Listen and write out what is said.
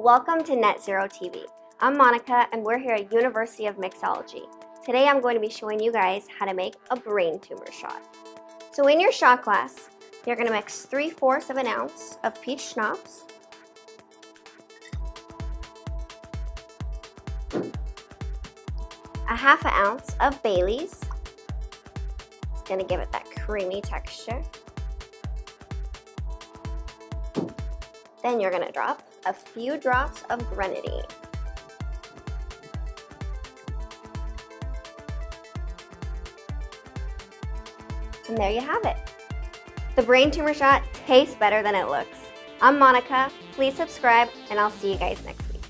Welcome to Net Zero TV. I'm Monica and we're here at University of Mixology. Today I'm going to be showing you guys how to make a brain tumor shot. So in your shot glass, you're going to mix 3 fourths of an ounce of peach schnapps, a half an ounce of Bailey's, it's going to give it that creamy texture, Then you're gonna drop a few drops of grenadine. And there you have it. The brain tumor shot tastes better than it looks. I'm Monica. Please subscribe, and I'll see you guys next week.